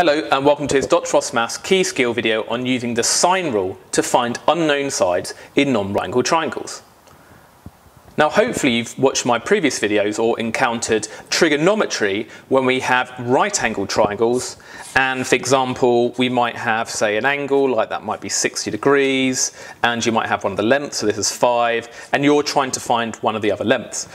Hello and welcome to this Dr. Frost Maths key skill video on using the sine rule to find unknown sides in non-right angled triangles. Now hopefully you've watched my previous videos or encountered trigonometry when we have right angled triangles and for example we might have say an angle like that might be 60 degrees and you might have one of the lengths so this is 5 and you're trying to find one of the other lengths.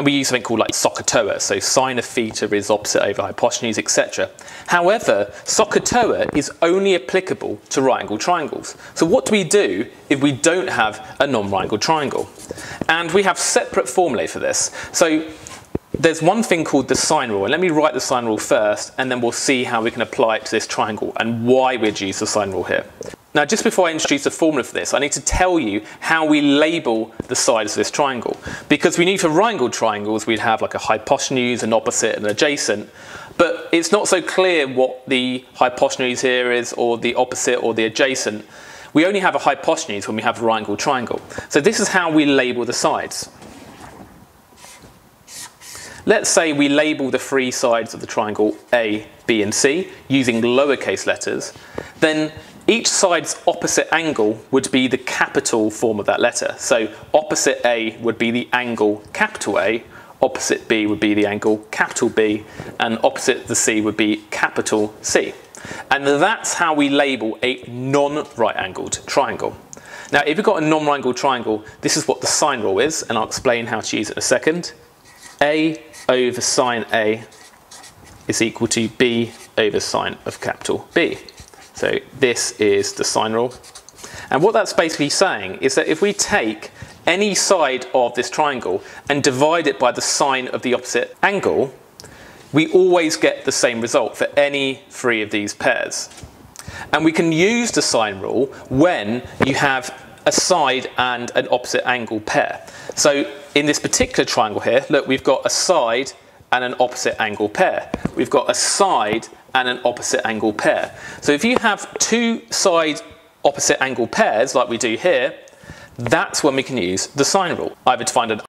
And we use something called like SOHCAHTOA, so sine of theta is opposite over hypotenuse, etc. However, SOHCAHTOA is only applicable to right angled triangles. So what do we do if we don't have a non-right angled triangle? And we have separate formulae for this. So there's one thing called the sine rule, and let me write the sine rule first, and then we'll see how we can apply it to this triangle and why we'd use the sine rule here. Now, just before I introduce the formula for this, I need to tell you how we label the sides of this triangle. Because we need for right angled triangles, we'd have like a hypotenuse, an opposite, and an adjacent. But it's not so clear what the hypotenuse here is, or the opposite, or the adjacent. We only have a hypotenuse when we have a right angled triangle. So this is how we label the sides. Let's say we label the three sides of the triangle A, B and C using lowercase letters, then each side's opposite angle would be the capital form of that letter. So opposite A would be the angle capital A, opposite B would be the angle capital B, and opposite the C would be capital C. And that's how we label a non-right angled triangle. Now, if you've got a non-right angled triangle, this is what the sine rule is, and I'll explain how to use it in a second. A over sine A is equal to B over sine of capital B. So this is the sine rule. And what that's basically saying is that if we take any side of this triangle and divide it by the sine of the opposite angle, we always get the same result for any three of these pairs. And we can use the sine rule when you have a side and an opposite angle pair. So in this particular triangle here, look, we've got a side and an opposite angle pair. We've got a side and an opposite angle pair. So if you have two side opposite angle pairs like we do here, that's when we can use the sine rule, either to find an